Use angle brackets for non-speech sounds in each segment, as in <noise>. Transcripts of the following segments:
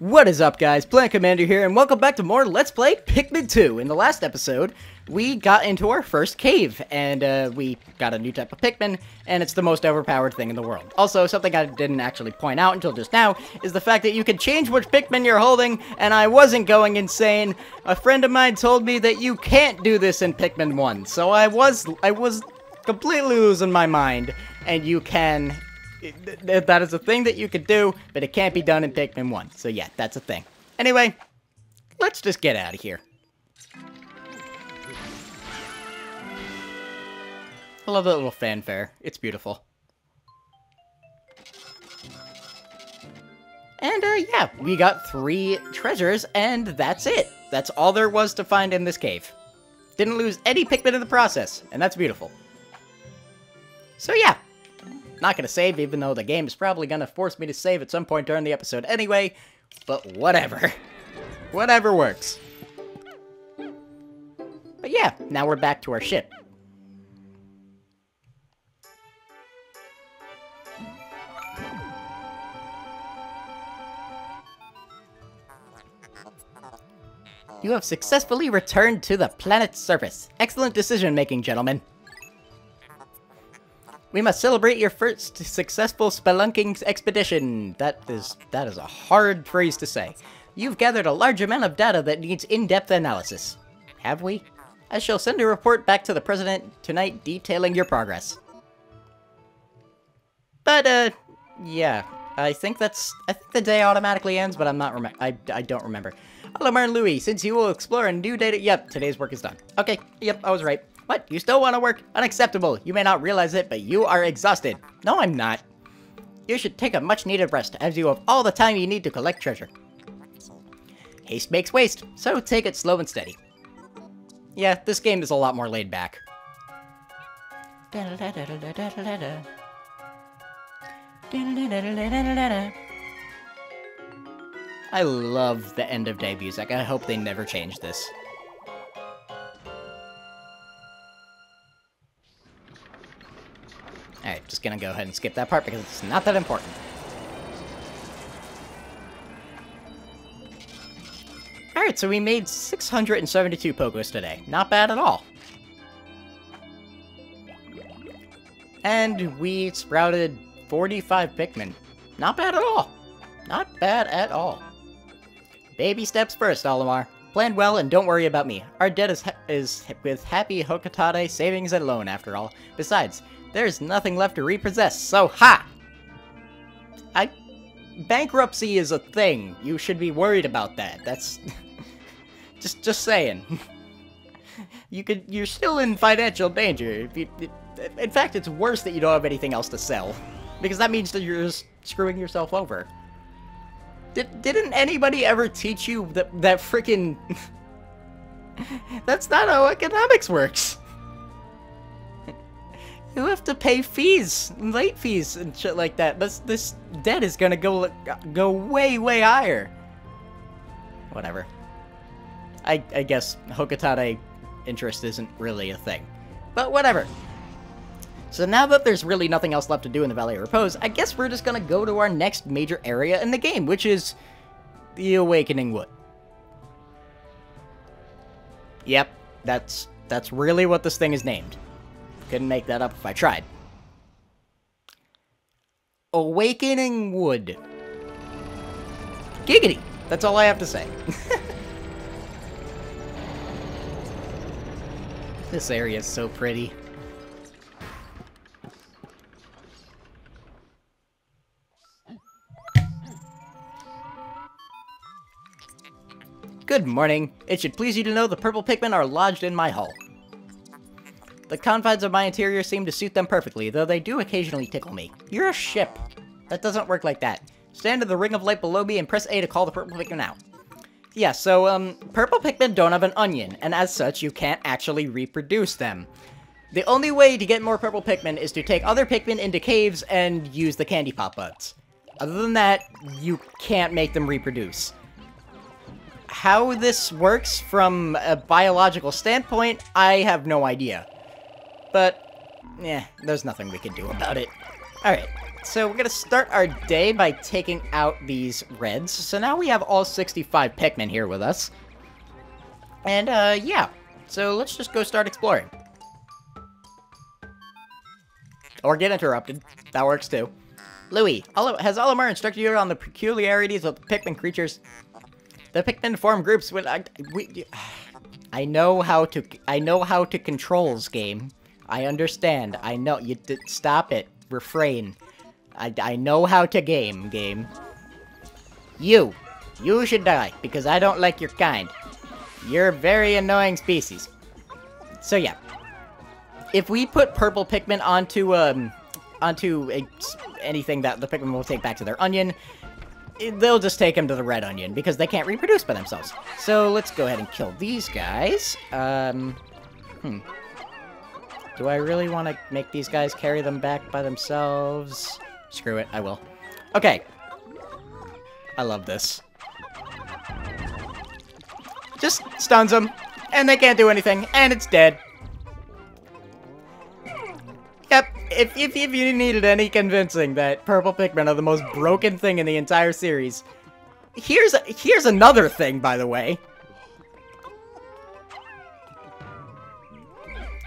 What is up guys, Plant Commander here, and welcome back to more Let's Play Pikmin 2. In the last episode, we got into our first cave, and uh, we got a new type of Pikmin, and it's the most overpowered thing in the world. Also, something I didn't actually point out until just now, is the fact that you can change which Pikmin you're holding, and I wasn't going insane. A friend of mine told me that you can't do this in Pikmin 1, so I was, I was completely losing my mind, and you can that is a thing that you could do, but it can't be done in Pikmin 1. So yeah, that's a thing. Anyway, let's just get out of here. I love that little fanfare. It's beautiful. And, uh, yeah, we got three treasures, and that's it. That's all there was to find in this cave. Didn't lose any Pikmin in the process, and that's beautiful. So yeah, not gonna save, even though the game is probably gonna force me to save at some point during the episode anyway, but whatever. <laughs> whatever works. But yeah, now we're back to our ship. You have successfully returned to the planet's surface. Excellent decision-making, gentlemen. We must celebrate your first successful spelunking expedition. That is that is a hard phrase to say. You've gathered a large amount of data that needs in-depth analysis. Have we? I shall send a report back to the President tonight detailing your progress. But, uh, yeah. I think that's... I think the day automatically ends, but I'm not rem I, I don't remember. Hello, Martin Louis. Since you will explore a new data... Yep, today's work is done. Okay, yep, I was right. What? You still want to work? Unacceptable. You may not realize it, but you are exhausted. No, I'm not. You should take a much-needed rest, as you have all the time you need to collect treasure. Haste makes waste, so take it slow and steady. Yeah, this game is a lot more laid back. I love the end of day music. I hope they never change this. Alright, just gonna go ahead and skip that part because it's not that important. Alright, so we made 672 Pokos today. Not bad at all. And we sprouted 45 Pikmin. Not bad at all. Not bad at all. Baby steps first, Olimar. Plan well and don't worry about me. Our debt is, is with Happy Hocotate savings and loan, after all. Besides, there's nothing left to repossess, so ha! I... Bankruptcy is a thing. You should be worried about that. That's... <laughs> just, just saying. <laughs> you could... You're still in financial danger. You, in fact, it's worse that you don't have anything else to sell. Because that means that you're just screwing yourself over. Did, didn't anybody ever teach you that, that freaking... <laughs> That's not how economics works. <laughs> You have to pay fees, late fees, and shit like that. This this debt is gonna go go way way higher. Whatever. I I guess Hocotate interest isn't really a thing, but whatever. So now that there's really nothing else left to do in the Valley of Repose, I guess we're just gonna go to our next major area in the game, which is the Awakening Wood. Yep, that's that's really what this thing is named. Couldn't make that up if I tried. Awakening Wood. Giggity! That's all I have to say. <laughs> this area is so pretty. Good morning. It should please you to know the purple Pikmin are lodged in my hull. The confines of my interior seem to suit them perfectly, though they do occasionally tickle me. You're a ship. That doesn't work like that. Stand in the ring of light below me and press A to call the purple Pikmin out. Yeah, so, um, purple Pikmin don't have an onion, and as such, you can't actually reproduce them. The only way to get more purple Pikmin is to take other Pikmin into caves and use the candy pop buds. Other than that, you can't make them reproduce. How this works from a biological standpoint, I have no idea. But, yeah, there's nothing we can do about it. Alright, so we're gonna start our day by taking out these reds. So now we have all 65 Pikmin here with us. And, uh, yeah. So let's just go start exploring. Or get interrupted. That works too. Louie, has Olimar instructed you on the peculiarities of Pikmin creatures? The Pikmin form groups when I we I know how to I know how to controls game. I understand. I know you stop it. Refrain. I I know how to game game. You, you should die because I don't like your kind. You're a very annoying species. So yeah, if we put purple Pikmin onto um onto a, anything that the Pikmin will take back to their onion, they'll just take them to the red onion because they can't reproduce by themselves. So let's go ahead and kill these guys. Um, hmm. Do I really want to make these guys carry them back by themselves? Screw it, I will. Okay. I love this. Just stuns them, and they can't do anything, and it's dead. If, if, if you needed any convincing that purple Pikmin are the most broken thing in the entire series, here's here's another thing, by the way.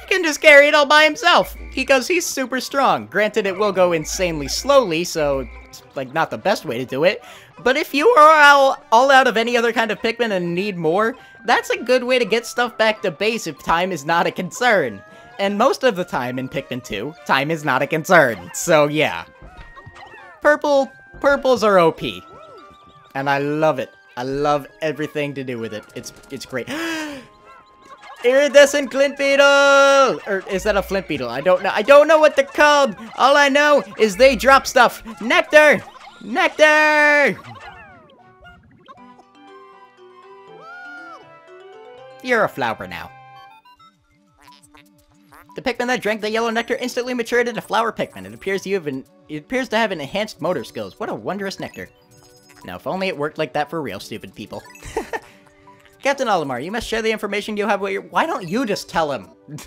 He can just carry it all by himself, because he's super strong. Granted, it will go insanely slowly, so it's, like, not the best way to do it. But if you are all, all out of any other kind of Pikmin and need more, that's a good way to get stuff back to base if time is not a concern. And most of the time in Pikmin 2, time is not a concern. So yeah. Purple, purples are OP. And I love it. I love everything to do with it. It's it's great. <gasps> Iridescent Glint Beetle! Or is that a Flint Beetle? I don't know. I don't know what they're called! All I know is they drop stuff. Nectar! Nectar! You're a flower now. The Pikmin that drank the yellow nectar instantly matured into flower Pikmin. It appears you have an, it appears to have an enhanced motor skills. What a wondrous nectar. Now, if only it worked like that for real, stupid people. <laughs> Captain Olimar, you must share the information you have with your- Why don't you just tell him? <laughs>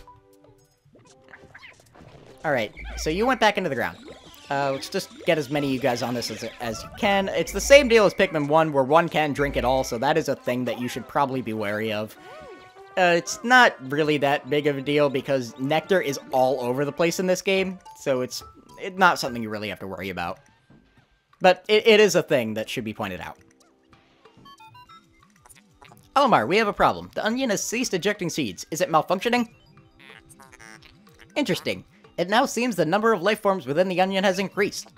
Alright, so you went back into the ground. Uh, let's just get as many of you guys on this as, as you can. It's the same deal as Pikmin 1, where one can drink it all, so that is a thing that you should probably be wary of. Uh, it's not really that big of a deal because Nectar is all over the place in this game, so it's, it's not something you really have to worry about. But it, it is a thing that should be pointed out. Olimar, we have a problem. The onion has ceased ejecting seeds. Is it malfunctioning? Interesting. It now seems the number of life forms within the onion has increased.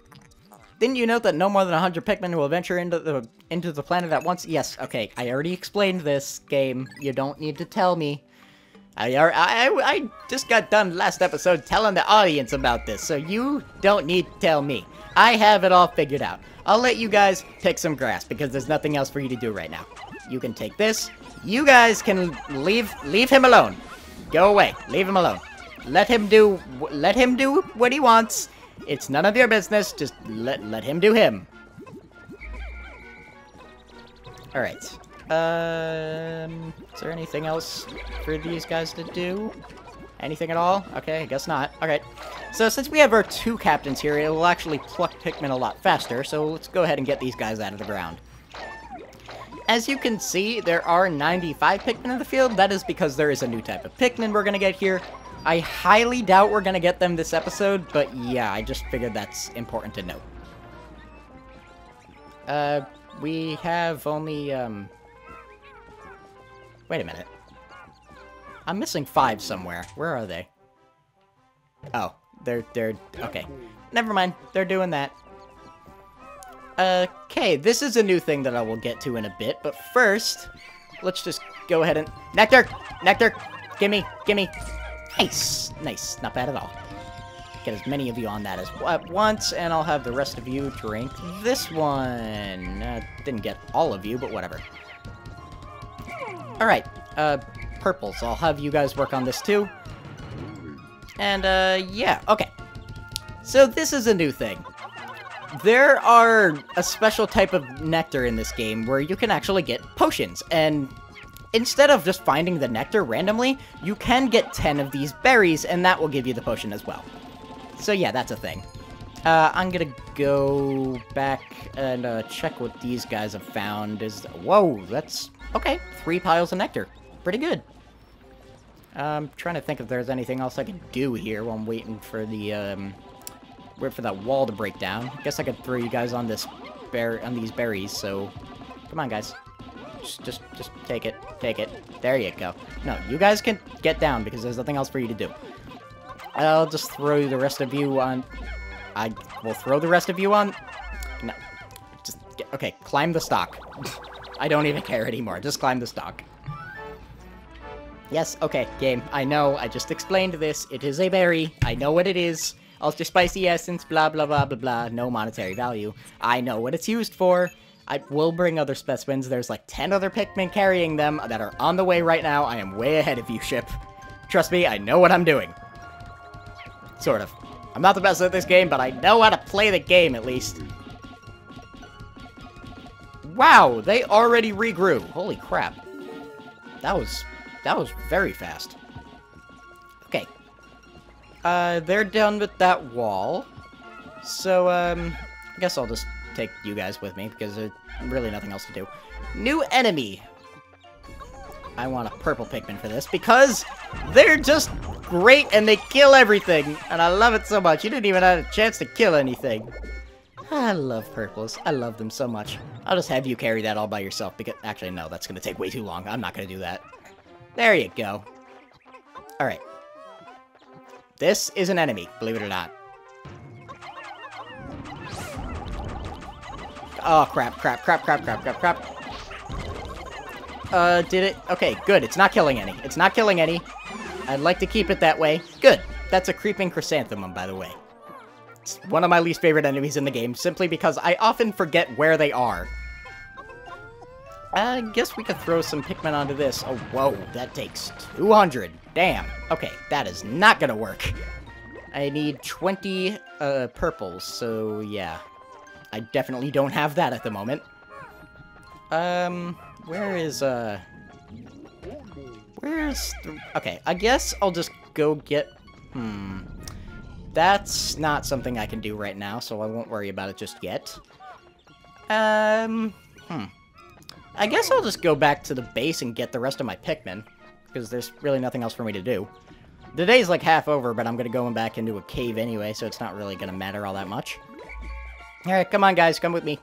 Didn't you note that no more than 100 Pikmin will venture into the into the planet at once? Yes, okay, I already explained this game. You don't need to tell me. I, I, I just got done last episode telling the audience about this, so you don't need to tell me. I have it all figured out. I'll let you guys pick some grass, because there's nothing else for you to do right now. You can take this. You guys can leave leave him alone. Go away. Leave him alone. Let him do let him do what he wants. It's none of your business. Just let, let him do him. Alright. Um, is there anything else for these guys to do? Anything at all? Okay, I guess not. Alright. So since we have our two captains here, it will actually pluck Pikmin a lot faster, so let's go ahead and get these guys out of the ground. As you can see, there are 95 Pikmin in the field. That is because there is a new type of Pikmin we're going to get here. I highly doubt we're gonna get them this episode, but yeah, I just figured that's important to note. Uh, we have only, um... Wait a minute. I'm missing five somewhere. Where are they? Oh, they're, they're, okay. Never mind, they're doing that. Okay, this is a new thing that I will get to in a bit, but first, let's just go ahead and... Nectar! Nectar! Gimme! Gimme! Nice! Nice. Not bad at all. Get as many of you on that as at once, and I'll have the rest of you drink this one. Uh, didn't get all of you, but whatever. Alright, uh, purples. I'll have you guys work on this too. And, uh, yeah, okay. So this is a new thing. There are a special type of nectar in this game where you can actually get potions, and instead of just finding the nectar randomly, you can get 10 of these berries, and that will give you the potion as well. So yeah, that's a thing. Uh, I'm gonna go back and uh, check what these guys have found. Is Whoa, that's... Okay, three piles of nectar. Pretty good. I'm trying to think if there's anything else I can do here while I'm waiting for the, um... Wait for that wall to break down. Guess I could throw you guys on this bear on these berries, so... Come on, guys. Just, just, just take it. Take it. There you go. No, you guys can get down because there's nothing else for you to do. I'll just throw the rest of you on... I will throw the rest of you on... No. Just, get, okay, climb the stalk. <laughs> I don't even care anymore. Just climb the stalk. Yes, okay, game. I know, I just explained this. It is a berry. I know what it is. Ultra spicy essence, blah, blah, blah, blah, blah. No monetary value. I know what it's used for. I will bring other specimens. There's like 10 other Pikmin carrying them that are on the way right now. I am way ahead of you, ship. Trust me, I know what I'm doing. Sort of. I'm not the best at this game, but I know how to play the game, at least. Wow, they already regrew. Holy crap. That was... that was very fast. Okay. Uh, they're done with that wall. So, um, I guess I'll just take you guys with me, because there's really nothing else to do. New enemy! I want a purple Pikmin for this, because they're just great and they kill everything, and I love it so much. You didn't even have a chance to kill anything. I love purples. I love them so much. I'll just have you carry that all by yourself, because... Actually, no, that's going to take way too long. I'm not going to do that. There you go. Alright. This is an enemy, believe it or not. Oh, crap, crap, crap, crap, crap, crap, crap. Uh, did it? Okay, good. It's not killing any. It's not killing any. I'd like to keep it that way. Good. That's a creeping chrysanthemum, by the way. It's one of my least favorite enemies in the game, simply because I often forget where they are. I guess we could throw some Pikmin onto this. Oh, whoa, that takes 200. Damn. Okay, that is not gonna work. I need 20 uh, purples, so yeah. I definitely don't have that at the moment. Um, where is, uh... Where's the... Okay, I guess I'll just go get... Hmm... That's not something I can do right now, so I won't worry about it just yet. Um... Hmm. I guess I'll just go back to the base and get the rest of my Pikmin, because there's really nothing else for me to do. The day's like half over, but I'm gonna go back into a cave anyway, so it's not really gonna matter all that much. Alright, come on guys, come with me.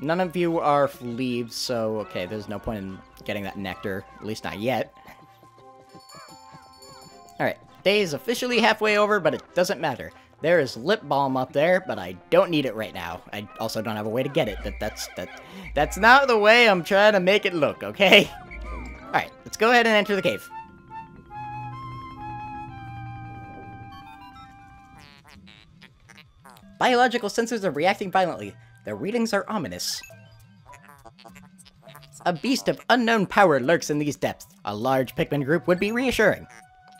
None of you are leaves, so okay, there's no point in getting that nectar. At least not yet. Alright, day is officially halfway over, but it doesn't matter. There is lip balm up there, but I don't need it right now. I also don't have a way to get it. That that's that that's not the way I'm trying to make it look, okay? Alright, let's go ahead and enter the cave. Biological sensors are reacting violently. Their readings are ominous. A beast of unknown power lurks in these depths. A large Pikmin group would be reassuring.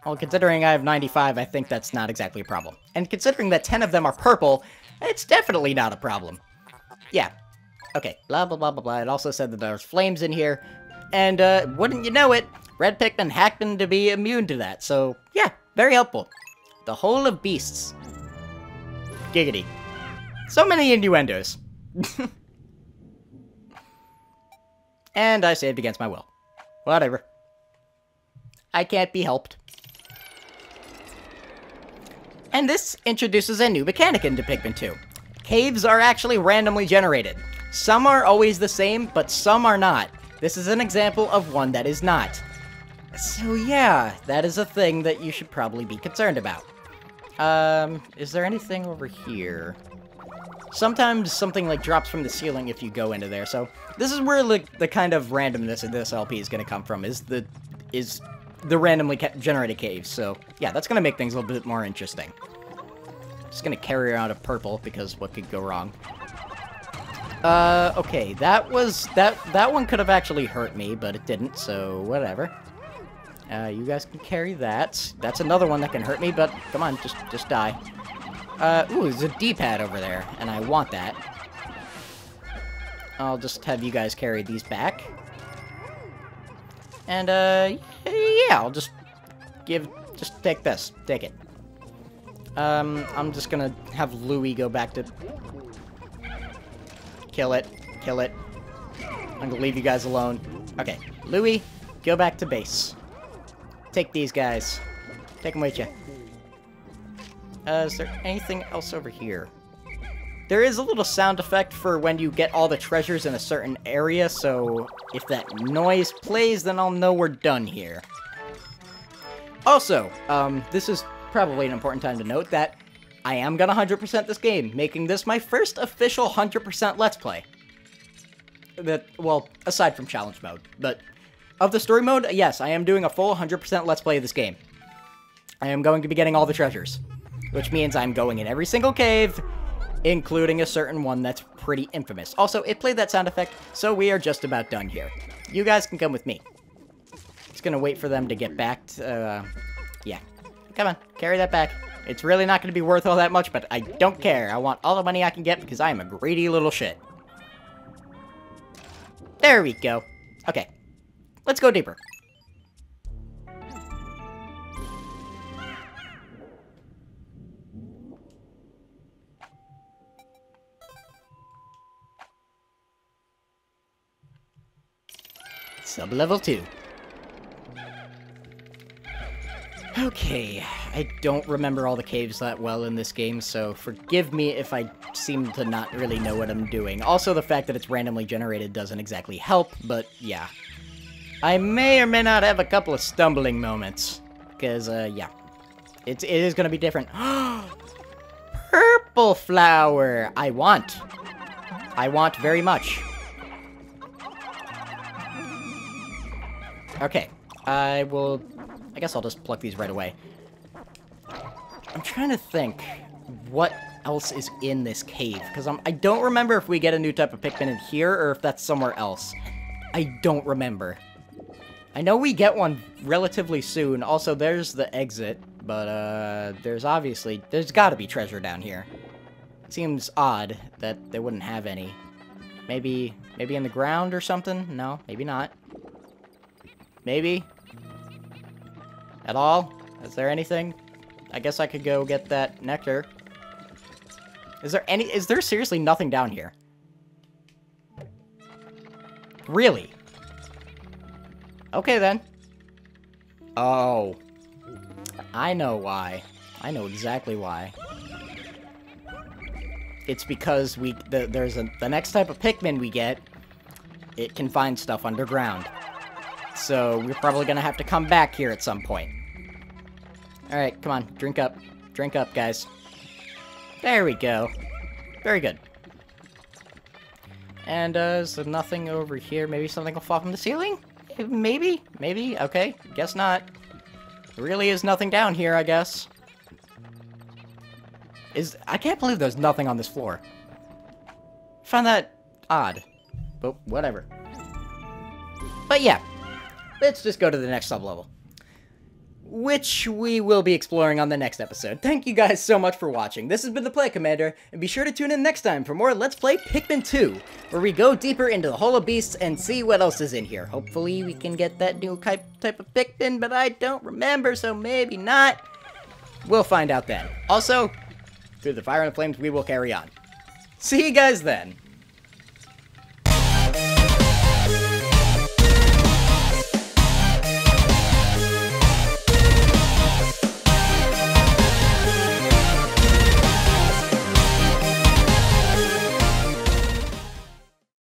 Well, considering I have 95, I think that's not exactly a problem. And considering that 10 of them are purple, it's definitely not a problem. Yeah. Okay, blah blah blah blah blah. It also said that there's flames in here. And, uh, wouldn't you know it, Red Pikmin happened to be immune to that, so, yeah, very helpful. The Hole of Beasts. Giggity. So many innuendos. and I saved against my will. Whatever. I can't be helped. And this introduces a new mechanic into Pikmin 2. Caves are actually randomly generated. Some are always the same, but some are not. This is an example of one that is not. So yeah, that is a thing that you should probably be concerned about. Um, is there anything over here? Sometimes something like drops from the ceiling if you go into there, so this is where like the kind of randomness of this LP is going to come from, is the is the randomly generated caves. So yeah, that's going to make things a little bit more interesting. Just going to carry around a purple because what could go wrong? Uh, okay, that was that that one could have actually hurt me, but it didn't, so whatever. Uh, you guys can carry that. That's another one that can hurt me, but come on, just just die. Uh, ooh, there's a D-pad over there, and I want that. I'll just have you guys carry these back. And, uh, yeah, I'll just give, just take this. Take it. Um, I'm just gonna have Louie go back to... Kill it. Kill it. I'm gonna leave you guys alone. Okay, Louie, go back to base. Take these guys. Take them with you. Uh, is there anything else over here? There is a little sound effect for when you get all the treasures in a certain area, so if that noise plays, then I'll know we're done here. Also, um, this is probably an important time to note that I am gonna 100% this game, making this my first official 100% Let's Play. That, well, aside from challenge mode, but of the story mode, yes, I am doing a full 100% Let's Play of this game. I am going to be getting all the treasures, which means I'm going in every single cave, including a certain one that's pretty infamous. Also, it played that sound effect, so we are just about done here. You guys can come with me. Just gonna wait for them to get back to, uh, yeah. Come on, carry that back. It's really not gonna be worth all that much, but I don't care. I want all the money I can get because I am a greedy little shit. There we go. Okay. Let's go deeper. Sub-level 2. Okay, I don't remember all the caves that well in this game, so forgive me if I seem to not really know what I'm doing. Also, the fact that it's randomly generated doesn't exactly help, but yeah. I may or may not have a couple of stumbling moments, because, uh, yeah. It's, it is going to be different. <gasps> Purple flower! I want. I want very much. Okay, I will... I guess I'll just pluck these right away. I'm trying to think what else is in this cave, because I don't remember if we get a new type of Pikmin in here, or if that's somewhere else. I don't remember. I know we get one relatively soon. Also, there's the exit, but, uh, there's obviously... There's gotta be treasure down here. It seems odd that they wouldn't have any. Maybe, maybe in the ground or something? No, maybe not. Maybe? At all? Is there anything? I guess I could go get that nectar. Is there any- is there seriously nothing down here? Really? Okay then. Oh. I know why. I know exactly why. It's because we- the, there's a- the next type of Pikmin we get, it can find stuff underground. So we're probably gonna have to come back here at some point. Alright, come on. Drink up. Drink up, guys. There we go. Very good. And, uh, is there nothing over here? Maybe something will fall from the ceiling? Maybe? Maybe? Okay. Guess not. There really is nothing down here, I guess. Is- I can't believe there's nothing on this floor. Find that odd. But whatever. But yeah, let's just go to the next sublevel. Which we will be exploring on the next episode. Thank you guys so much for watching. This has been the Play Commander, and be sure to tune in next time for more Let's Play Pikmin 2, where we go deeper into the Hole of Beasts and see what else is in here. Hopefully we can get that new type, type of Pikmin, but I don't remember, so maybe not. We'll find out then. Also, through the fire and the flames, we will carry on. See you guys then.